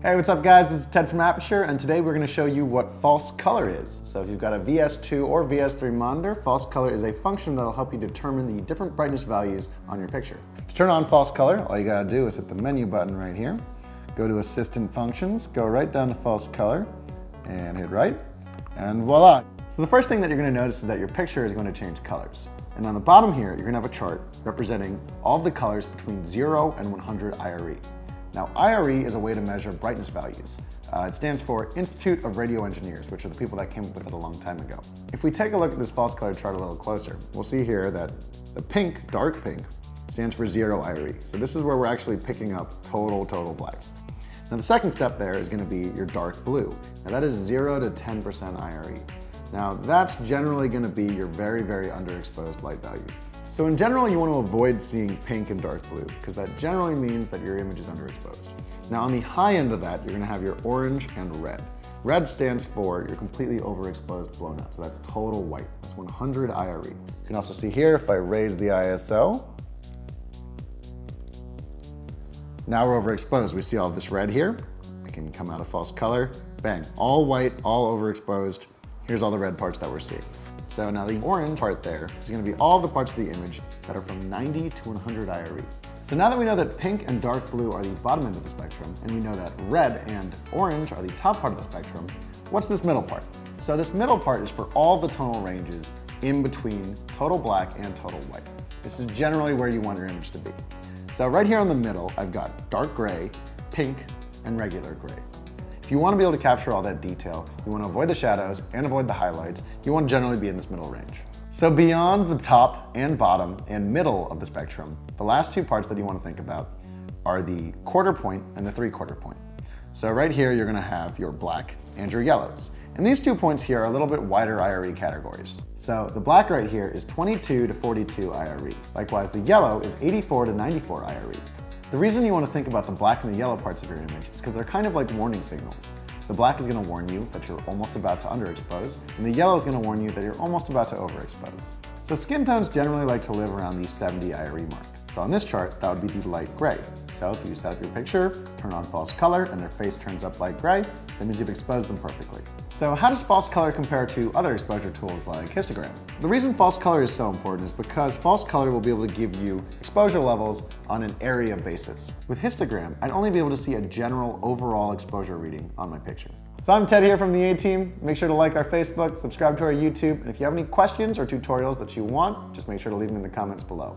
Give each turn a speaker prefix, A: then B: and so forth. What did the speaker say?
A: Hey, what's up guys? This is Ted from Aputure, and today we're gonna show you what false color is. So if you've got a VS2 or VS3 monitor, false color is a function that'll help you determine the different brightness values on your picture. To turn on false color, all you gotta do is hit the menu button right here, go to Assistant Functions, go right down to false color, and hit right, and voila. So the first thing that you're gonna notice is that your picture is gonna change colors. And on the bottom here, you're gonna have a chart representing all the colors between zero and 100 IRE. Now, IRE is a way to measure brightness values. Uh, it stands for Institute of Radio Engineers, which are the people that came up with it a long time ago. If we take a look at this false color chart a little closer, we'll see here that the pink, dark pink, stands for zero IRE. So this is where we're actually picking up total, total blacks. Now the second step there is gonna be your dark blue. Now that is zero to 10% IRE. Now that's generally gonna be your very, very underexposed light values. So in general, you want to avoid seeing pink and dark blue because that generally means that your image is underexposed. Now on the high end of that, you're gonna have your orange and red. Red stands for you're completely overexposed blown out. So that's total white. That's 100 IRE. You can also see here, if I raise the ISO, now we're overexposed. We see all this red here. I can come out of false color, bang, all white, all overexposed. Here's all the red parts that we're seeing. So now the orange part there is gonna be all the parts of the image that are from 90 to 100 IRE. So now that we know that pink and dark blue are the bottom end of the spectrum, and we know that red and orange are the top part of the spectrum, what's this middle part? So this middle part is for all the tonal ranges in between total black and total white. This is generally where you want your image to be. So right here in the middle, I've got dark gray, pink, and regular gray. If you want to be able to capture all that detail, you want to avoid the shadows and avoid the highlights, you want to generally be in this middle range. So beyond the top and bottom and middle of the spectrum, the last two parts that you want to think about are the quarter point and the three quarter point. So right here, you're gonna have your black and your yellows. And these two points here are a little bit wider IRE categories. So the black right here is 22 to 42 IRE. Likewise, the yellow is 84 to 94 IRE. The reason you want to think about the black and the yellow parts of your image is because they're kind of like warning signals. The black is going to warn you that you're almost about to underexpose, and the yellow is going to warn you that you're almost about to overexpose. So skin tones generally like to live around the 70 IRE mark. So on this chart, that would be the light gray. So if you set up your picture, turn on false color, and their face turns up light gray, that means you've exposed them perfectly. So how does false color compare to other exposure tools like histogram? The reason false color is so important is because false color will be able to give you exposure levels on an area basis. With histogram, I'd only be able to see a general overall exposure reading on my picture. So I'm Ted here from the A-Team. Make sure to like our Facebook, subscribe to our YouTube, and if you have any questions or tutorials that you want, just make sure to leave them in the comments below.